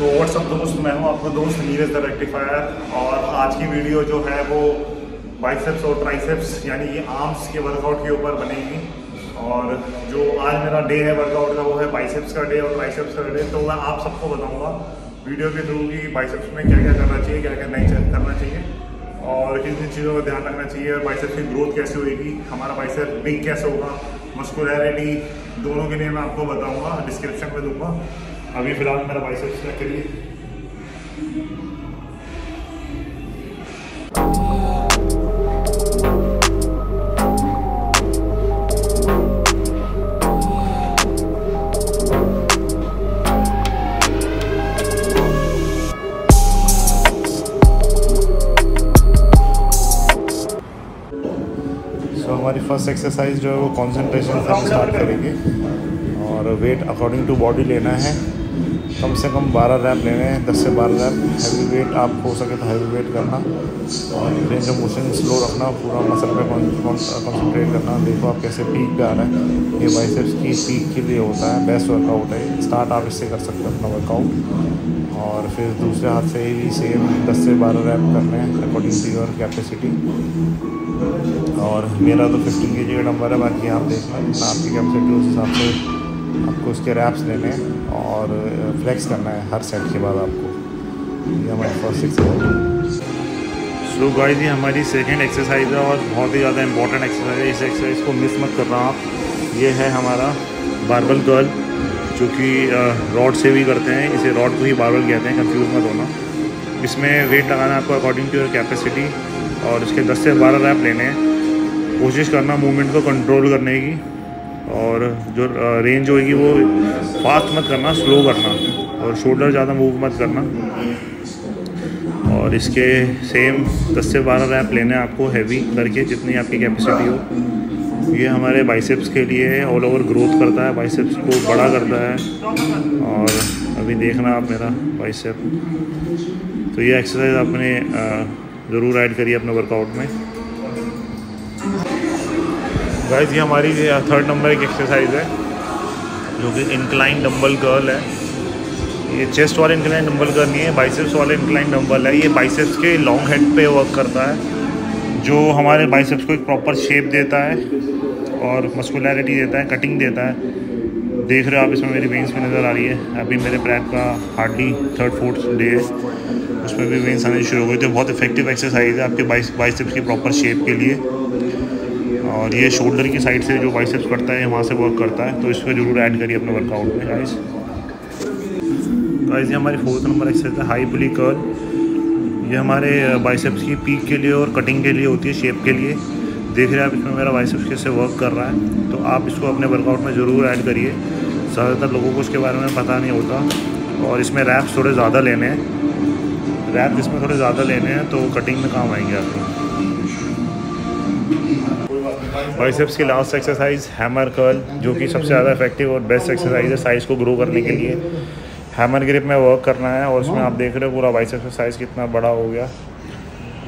So what's up दोस्त, मैं हूँ आपका दोस्त नीरज द रेक्टिफायर। और आज की वीडियो जो है वो बाइसेप्स और ट्राइसेप्स यानी कि आर्म्स के वर्कआउट के ऊपर बनेगी। और जो आज मेरा डे है वर्कआउट का, वो है बाइसेप्स का डे और ट्राइसेप्स का डे तो मैं आप सबको बताऊँगा वीडियो के थ्रू कि बाइसेप्स में क्या क्या करना चाहिए क्या क्या नहीं करना चाहिए। और किन किन चीज़ों का ध्यान रखना चाहिए, और बाइसेप्स की ग्रोथ कैसे होगी हमारा बाइसेप बिग कैसे होगा मस्कुलरिटी दोनों के लिए मैं आपको बताऊँगा डिस्क्रिप्शन में दूँगा। अभी फ़िलहाल मेरा बाइसेप्स चेक करिए। हमारी फ़र्स्ट एक्सरसाइज जो है वो कॉन्सेंट्रेशन से हम स्टार्ट करेंगे। और वेट अकॉर्डिंग टू बॉडी लेना है। कम से कम 12 रैप लेने हैं 10 से 12 रैप हैवी वेट आप हो सके तो हैवी वेट करना। और रेंज ऑफ़ मोशन स्लो रखना, पूरा मसल पे कंसंट्रेट करना। देखो आप कैसे पीक पे आ रहा है। ये बाइसेप्स की पीक के लिए होता है बेस्ट वर्कआउट है। स्टार्ट आप इससे कर सकते हो अपना वर्कआउट और फिर दूसरे हाथ से भी सेम 10 से 12 रैप करने हैं अकॉर्डिंग टू योर कैपेसिटी और मेरा तो फिफ्टीन के जी का नंबर है, बाकी आप देखना आपकी कैपेसिटी उस हिसाब से आपको उसके रैप्स लेने और फ्लेक्स करना है हर सेट के बाद आपको। ये हमारी फ़र्स्ट एक्सरसाइज सो गाइस ये हमारी सेकेंड एक्सरसाइज है और बहुत ही ज़्यादा इंपॉर्टेंट एक्सरसाइज है। इस एक्सरसाइज को मिस मत करना आप। ये है हमारा बारबल गर्ल जो कि रॉड से भी करते हैं। इसे रॉड को ही बारबल कहते हैं कंफ्यूज मत होना। इसमें वेट लगाना आपको अकॉर्डिंग टू योर कैपेसिटी और इसके 10 से 12 रैप लेने हैं। कोशिश करना मूवमेंट को कंट्रोल करने की। और जो रेंज होगी वो फास्ट मत करना स्लो करना और शोल्डर ज़्यादा मूव मत करना। और इसके सेम 10 से 12 रैप लेने आपको हैवी करके जितनी आपकी कैपेसिटी हो। ये हमारे बाइसेप्स के लिए ऑल ओवर ग्रोथ करता है बाइसेप्स को बड़ा करता है। और अभी देखना आप मेरा बाइसेप तो ये एक्सरसाइज आपने ज़रूर ऐड करिए अपने वर्कआउट में। गाइस ये हमारी थर्ड नंबर एक एक्सरसाइज है, जो कि इंक्लाइन डंबल गर्ल है। ये चेस्ट वाले इंक्लाइन डंबल गर्ल नहीं है बाइसेप्स वाले इंक्लाइन डंबल है। ये बाइसेप्स के लॉन्ग हेड पे वर्क करता है, जो हमारे बाइसेप्स को एक प्रॉपर शेप देता है और मस्कुलरिटी देता है कटिंग देता है। देख रहे हो आप, इसमें मेरी वेंस भी नज़र आ रही है। अभी मेरे प्रैप का हार्डली थर्ड फोर्थ डे है। उसमें भी वेंस आने शुरू हो गई तो बहुत इफ़ेक्टिव एक्सरसाइज है आपके बाइस बाइसेप्स की प्रॉपर शेप के लिए। और ये शोल्डर की साइड से जो बाइसेप्स करता है, वहाँ से वर्क करता है तो इसको ज़रूर ऐड करिए अपने वर्कआउट में गाइस गाइस ये हमारी फोर्थ नंबर एक्सरसाइज है हाई पुली कर्ल ये हमारे बाइसेप्स की पीक के लिए और कटिंग के लिए होती है शेप के लिए. देख रहे हैं आप इसमें मेरा बाइसेप्स कैसे वर्क कर रहा है? तो आप इसको अपने वर्कआउट में ज़रूर ऐड करिए. ज़्यादातर लोगों को उसके बारे में पता नहीं होता. और इसमें रैप्स थोड़े ज़्यादा लेने हैं. रैप इसमें थोड़े ज़्यादा लेने हैं तो कटिंग में काम आएँगे आपको. बाइसेप्स की लास्ट एक्सरसाइज हैमर कर्ल जो कि सबसे ज़्यादा इफ़ेक्टिव और बेस्ट एक्सरसाइज है साइज़ को ग्रो करने के लिए। हैमर ग्रिप में वर्क करना है और उसमें आप देख रहे हो पूरा बाइसेप्स का साइज़ कितना बड़ा हो गया।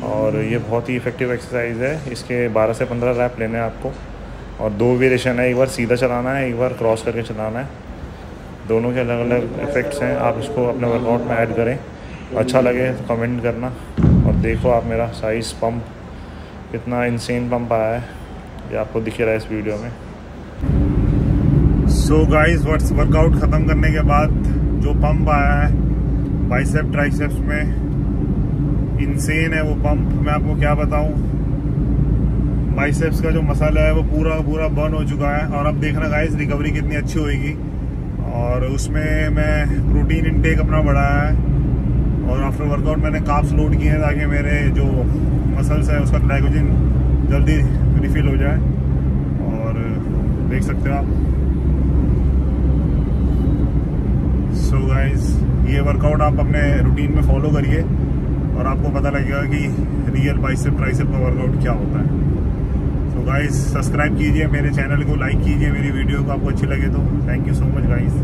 और ये बहुत ही इफ़ेक्टिव एक्सरसाइज है। इसके 12 से 15 रैप लेने हैं आपको। और दो वेरिएशन है, एक बार सीधा चलाना है, एक बार क्रॉस करके चलाना है। दोनों के अलग अलग इफ़ेक्ट्स हैं। आप इसको अपने वर्कआउट में ऐड करें। अच्छा लगे तो कमेंट करना। और देखो आप मेरा साइज़ पंप कितना इंसेन पंप आया है। ये आपको दिख रहा है इस वीडियो में। सो वर्ड्स वर्कआउट ख़त्म करने के बाद जो पंप आया है बाइसेप ट्राइसेप्स में इंसेन है वो पंप मैं आपको क्या बताऊँ? बाइसेप्स का जो मसाला है, वो पूरा पूरा बर्न हो चुका है। और अब देखना गाइस रिकवरी कितनी अच्छी होएगी। और उसमें मैं प्रोटीन इनटेक अपना बढ़ाया है। और आफ्टर वर्कआउट मैंने काप्स लोड किए हैं ताकि मेरे जो मसल्स हैं, उसका ग्लाइकोजन जल्दी रिफिल हो जाए। और देख सकते हो आप। सो so ये वर्कआउट आप अपने रूटीन में फॉलो करिए और आपको पता लगेगा कि रियल बाइसेप ट्राइसेप का वर्कआउट क्या होता है। तो गाइस सब्सक्राइब कीजिए मेरे चैनल को लाइक कीजिए मेरी वीडियो को, आपको अच्छी लगे तो। Thank you so much guys